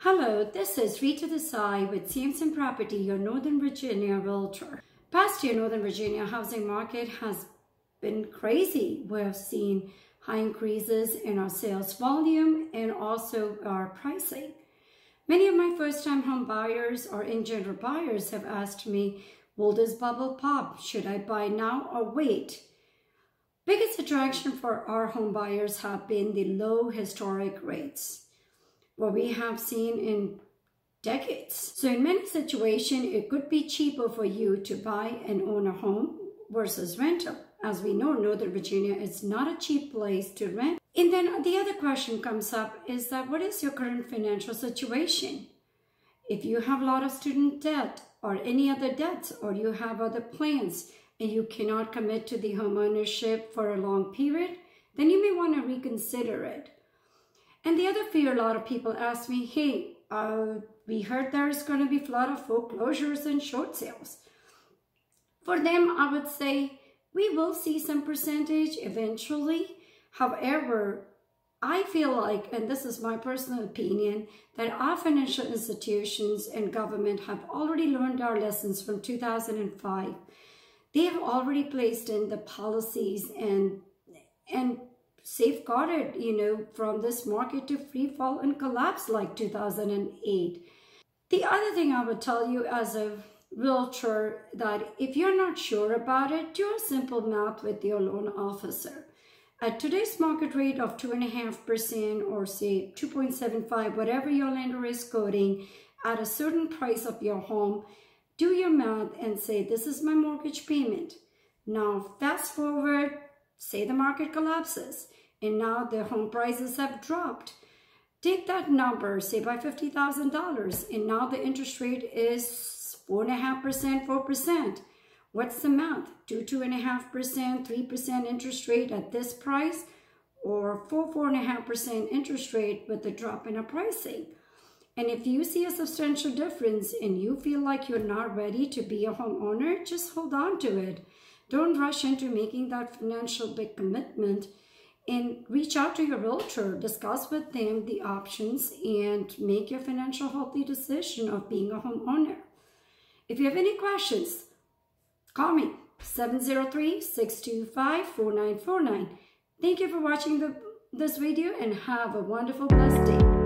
Hello, this is Ritu Desai with Samson Property, your Northern Virginia realtor. Past year, Northern Virginia housing market has been crazy. We've seen high increases in our sales volume and also our pricing. Many of my first-time home buyers or in general buyers have asked me, will this bubble pop? Should I buy now or wait? Biggest attraction for our home buyers have been the low historic rates what we have seen in decades. So in many situations, it could be cheaper for you to buy and own a home versus rental. As we know, Northern Virginia is not a cheap place to rent. And then the other question comes up is that what is your current financial situation? If you have a lot of student debt or any other debts or you have other plans and you cannot commit to the home ownership for a long period, then you may want to reconsider it. And the other fear a lot of people ask me, hey, uh, we heard there's going to be a lot of foreclosures and short sales. For them, I would say we will see some percentage eventually. However, I feel like, and this is my personal opinion, that our financial institutions and government have already learned our lessons from 2005. They have already placed in the policies and and safeguarded, you know, from this market to free fall and collapse like 2008. The other thing I would tell you as a realtor that if you're not sure about it, do a simple math with your loan officer. At today's market rate of 2.5% or say 2.75, whatever your lender is quoting, at a certain price of your home, do your math and say, this is my mortgage payment. Now, fast forward, say the market collapses and now the home prices have dropped. Take that number, say by $50,000, and now the interest rate is 4.5%, 4%. What's the math? 2, 2.5%, 3% interest rate at this price, or 4, 4.5% interest rate with the drop in a pricing. And if you see a substantial difference and you feel like you're not ready to be a homeowner, just hold on to it. Don't rush into making that financial big commitment and reach out to your realtor, discuss with them the options and make your financial healthy decision of being a homeowner. If you have any questions, call me 703-625-4949. Thank you for watching the, this video and have a wonderful blessed day.